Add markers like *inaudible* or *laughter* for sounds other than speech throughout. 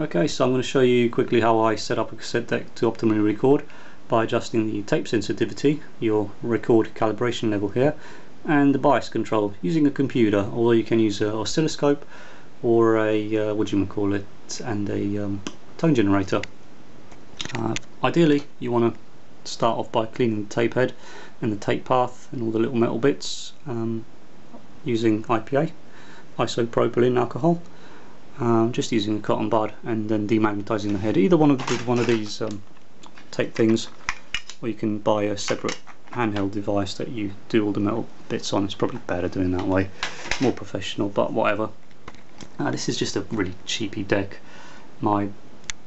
Okay, so I'm going to show you quickly how I set up a cassette deck to optimally record by adjusting the tape sensitivity, your record calibration level here, and the bias control using a computer, although you can use an oscilloscope or a, uh, what do you call it, and a um, tone generator. Uh, ideally, you want to start off by cleaning the tape head and the tape path and all the little metal bits um, using IPA, isopropylene alcohol um, just using a cotton bud and then demagnetizing the head. Either one of one of these um, tape things or you can buy a separate handheld device that you do all the metal bits on. It's probably better doing that way. More professional but whatever. Uh, this is just a really cheapy deck. My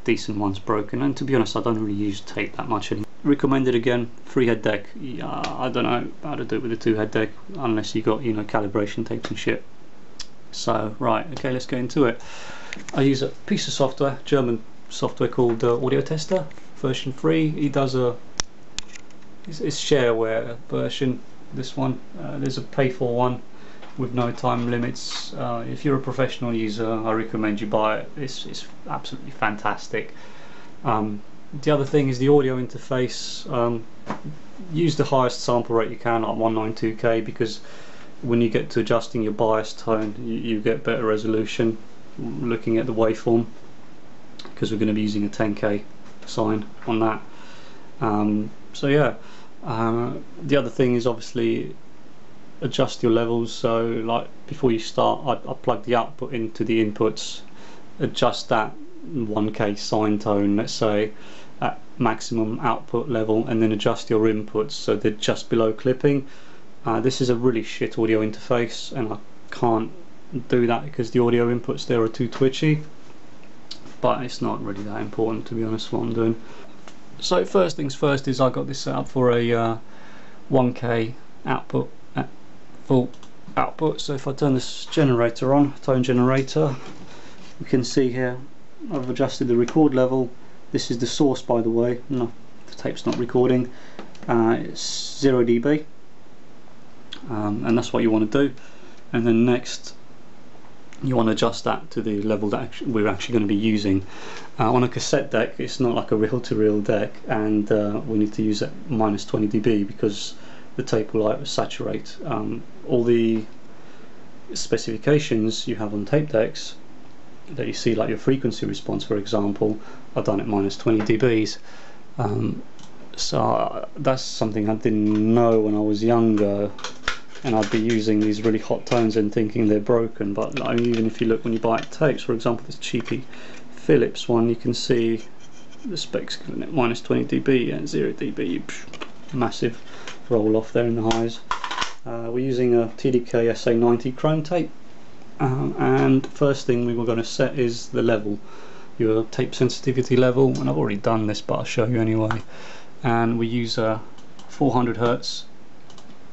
decent one's broken and to be honest I don't really use tape that much anymore. Recommended again three head deck. I don't know how to do it with a two head deck unless you got you know calibration tapes and shit so, right, okay, let's get into it. I use a piece of software, German software called uh, Audio Tester, version 3. He does a it's, it's shareware version, this one. Uh, there's a pay for one with no time limits. Uh, if you're a professional user, I recommend you buy it. It's, it's absolutely fantastic. Um, the other thing is the audio interface. Um, use the highest sample rate you can, like 192k, because when you get to adjusting your bias tone you, you get better resolution looking at the waveform because we're going to be using a 10k sine on that. Um, so yeah uh, the other thing is obviously adjust your levels. So like before you start I, I plug the output into the inputs adjust that 1k sine tone let's say at maximum output level and then adjust your inputs so they're just below clipping uh, this is a really shit audio interface and I can't do that because the audio inputs there are too twitchy. But it's not really that important to be honest what I'm doing. So first things first is I got this set up for a uh, 1k output at full output. So if I turn this generator on, tone generator you can see here I've adjusted the record level. This is the source by the way. No, the tape's not recording. Uh, it's 0 dB um, and that's what you want to do. And then next you want to adjust that to the level that we're actually going to be using. Uh, on a cassette deck it's not like a reel-to-reel -reel deck and uh, we need to use it minus 20 dB because the tape will saturate. Um, all the specifications you have on tape decks that you see like your frequency response for example I've done at minus 20 dBs. Um, so uh, that's something I didn't know when I was younger and I'd be using these really hot tones and thinking they're broken but even if you look when you buy tapes for example this cheapy Philips one you can see the specs giving it minus 20 dB and 0 dB massive roll off there in the highs. Uh, we're using a TDK SA90 chrome tape um, and first thing we were going to set is the level your tape sensitivity level and I've already done this but I'll show you anyway. And we use a 400 Hertz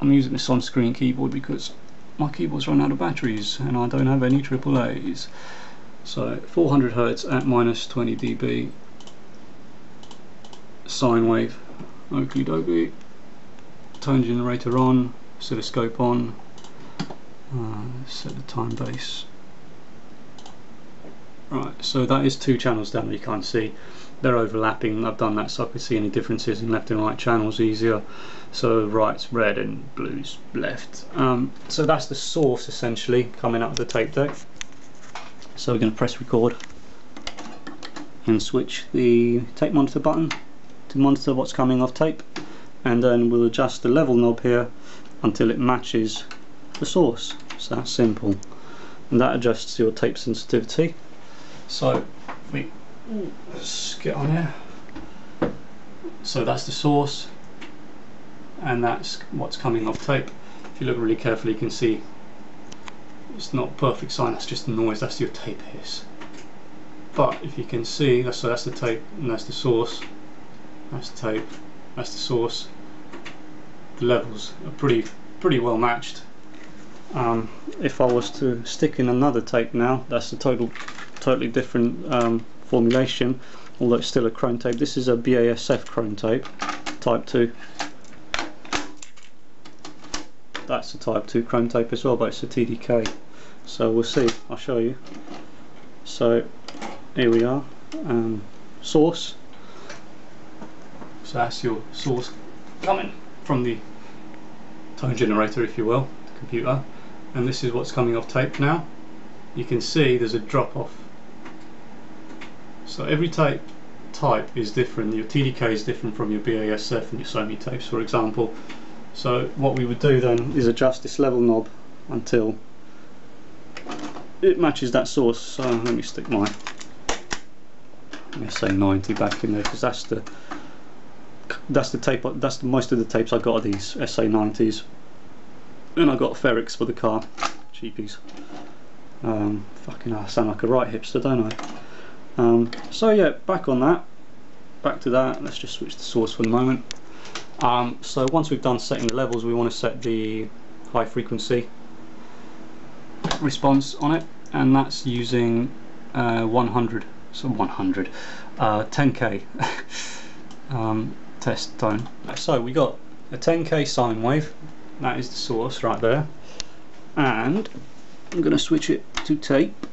I'm using this on-screen keyboard because my keyboard's run out of batteries and I don't have any AAA's. So 400 Hz at minus 20 dB sine wave. Okie dokie. Tone generator on, oscilloscope on. Uh, set the time base. Right, so that is two channels down there you can't see. They're overlapping I've done that so I could see any differences in left and right channels easier. So right's red and blue's left. Um, so that's the source essentially coming out of the tape deck. So we're going to press record and switch the tape monitor button to monitor what's coming off tape. And then we'll adjust the level knob here until it matches the source. So that's simple. And that adjusts your tape sensitivity so we let's get on here. So that's the source and that's what's coming off tape. If you look really carefully you can see it's not perfect sine, that's just noise that's your tape hiss. But if you can see that's so that's the tape and that's the source that's the tape that's the source. The levels are pretty pretty well matched. Um, if I was to stick in another tape now that's the total totally different um, formulation although it's still a chrome tape. This is a BASF chrome tape type 2 that's a type 2 chrome tape as well but it's a TDK so we'll see. I'll show you. So here we are. Um, source. So that's your source coming from the tone generator if you will the computer. And this is what's coming off tape now. You can see there's a drop off so every tape type is different your TDK is different from your BASF and your Sony tapes for example. So what we would do then is adjust this level knob until it matches that source. So let me stick my SA90 back in there because that's the that's the tape that's the, most of the tapes I got are these SA90s and I got Ferrex for the car cheapies. Um, fucking I sound like a right hipster don't I um, so yeah back on that. Back to that. Let's just switch the source for the moment. Um, so once we've done setting the levels we want to set the high frequency response on it and that's using uh, 100 so 100 uh, 10k *laughs* um, test tone so we got a 10k sine wave. That is the source right there. And I'm going to switch it to tape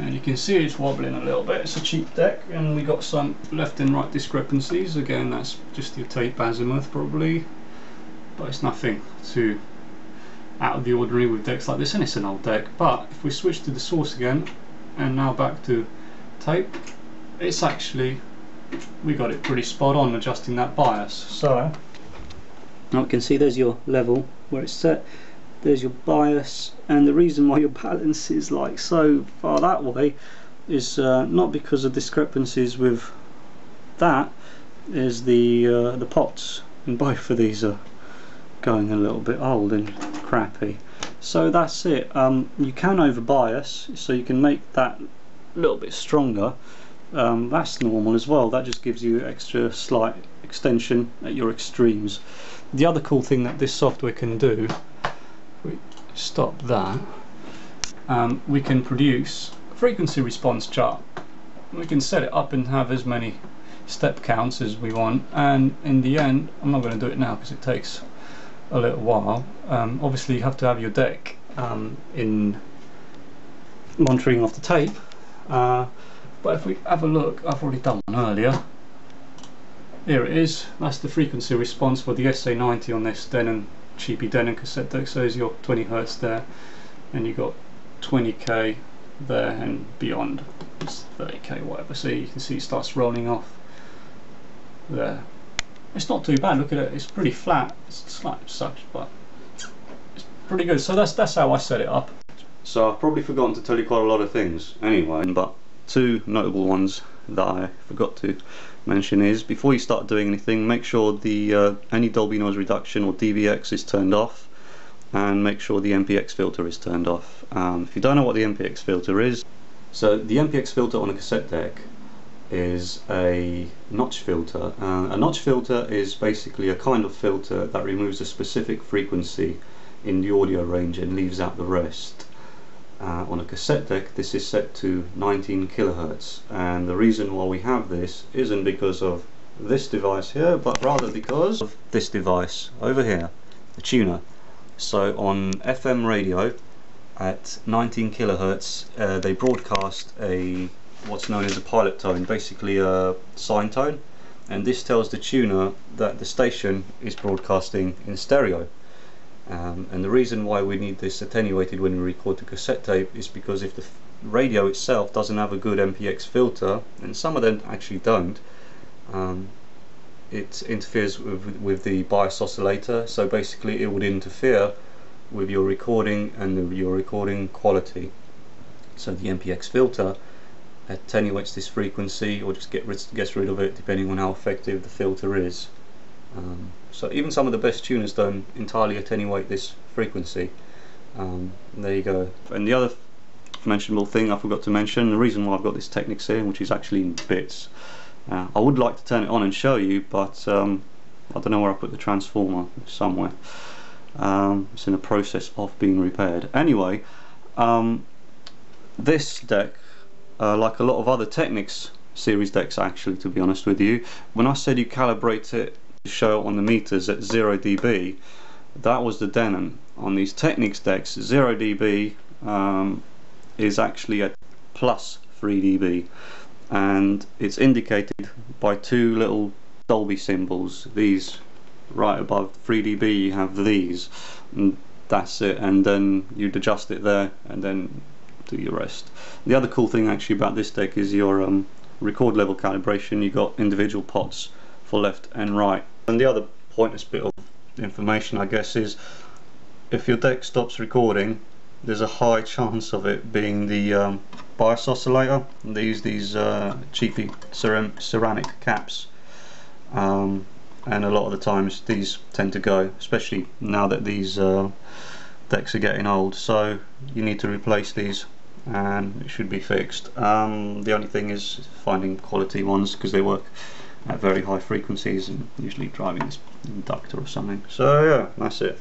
and you can see it's wobbling a little bit. It's a cheap deck and we got some left and right discrepancies. Again that's just your tape azimuth probably. But it's nothing too out of the ordinary with decks like this and it's an old deck. But if we switch to the source again and now back to tape it's actually we got it pretty spot on adjusting that bias. So now you can see there's your level where it's set there's your bias and the reason why your balance is like so far that way is uh, not because of discrepancies with that is the uh, the pots. And both of these are going a little bit old and crappy. So that's it. Um, you can over bias so you can make that a little bit stronger. Um, that's normal as well. That just gives you extra slight extension at your extremes. The other cool thing that this software can do we stop that um, we can produce a frequency response chart. We can set it up and have as many step counts as we want and in the end I'm not going to do it now because it takes a little while um, obviously you have to have your deck um, in monitoring off the tape uh, but if we have a look I've already done one earlier. Here it is that's the frequency response for the SA90 on this Denon cheapy Denon cassette deck. So there's your 20 Hertz there and you got 20k there and beyond. It's 30k whatever. So you can see it starts rolling off there. It's not too bad. Look at it. It's pretty flat. It's slightly such but it's pretty good. So that's that's how I set it up. So I've probably forgotten to tell you quite a lot of things anyway but two notable ones that I forgot to mention is before you start doing anything make sure the uh, any Dolby noise reduction or DBX is turned off and make sure the MPX filter is turned off um, if you don't know what the MPX filter is so the MPX filter on a cassette deck is a notch filter. Uh, a notch filter is basically a kind of filter that removes a specific frequency in the audio range and leaves out the rest. Uh, on a cassette deck this is set to 19 kilohertz and the reason why we have this isn't because of this device here but rather because of this device over here, the tuner. So on FM radio at 19 kilohertz uh, they broadcast a what's known as a pilot tone, basically a sine tone, and this tells the tuner that the station is broadcasting in stereo. Um, and the reason why we need this attenuated when we record the cassette tape is because if the radio itself doesn't have a good MPX filter, and some of them actually don't, um, it interferes with, with the bias oscillator, so basically it would interfere with your recording and the, your recording quality. So the MPX filter attenuates this frequency or just get gets rid of it depending on how effective the filter is. Um, so even some of the best tuners don't entirely attenuate this frequency. Um, there you go. And the other mentionable thing I forgot to mention, the reason why I've got this Technics here, which is actually in bits, uh, I would like to turn it on and show you, but um, I don't know where I put the transformer, somewhere. Um, it's in the process of being repaired. Anyway, um, this deck uh, like a lot of other Technics series decks actually to be honest with you when I said you calibrate it show on the meters at 0 dB that was the Denon. On these Technics decks 0 dB um, is actually at plus 3 dB. And it's indicated by two little Dolby symbols. These right above 3 dB you have these. And that's it. And then you'd adjust it there and then do your rest. The other cool thing actually about this deck is your um, record level calibration. You got individual pots for left and right. And the other pointless bit of information I guess is if your deck stops recording there's a high chance of it being the um, bias oscillator. These these uh, cheapy ceramic caps. Um, and a lot of the times these tend to go especially now that these uh, decks are getting old. So you need to replace these and it should be fixed. Um, the only thing is finding quality ones because they work at very high frequencies and usually driving this inductor or something. So yeah that's it